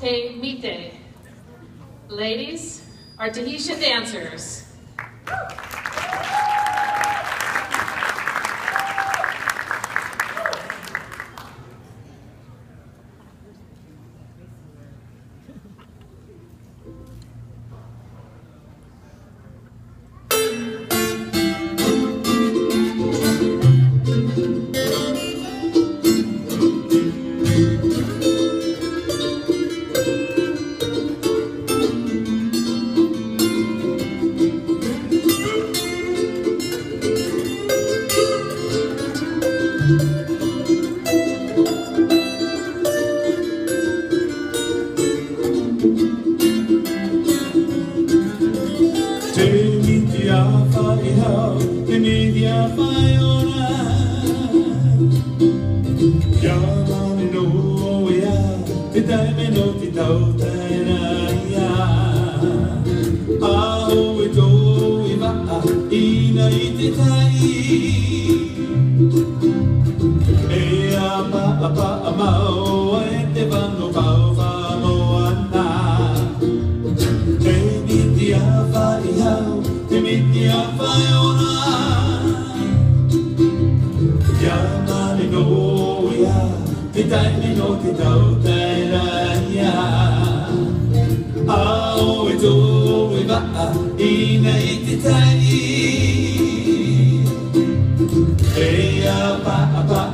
Te Mite. Ladies, our Tahitian dancers. Te niti a whai hau, te niti a whai ora. Kia mani no o ea, te taime no ti tau taina ia A o e tō i maa, i i te tai. E a pa a mau ti metti a faiona Ya mani no ya Ti tai ni no ti tau la ya e va ti pa pa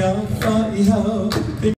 Fire, fire.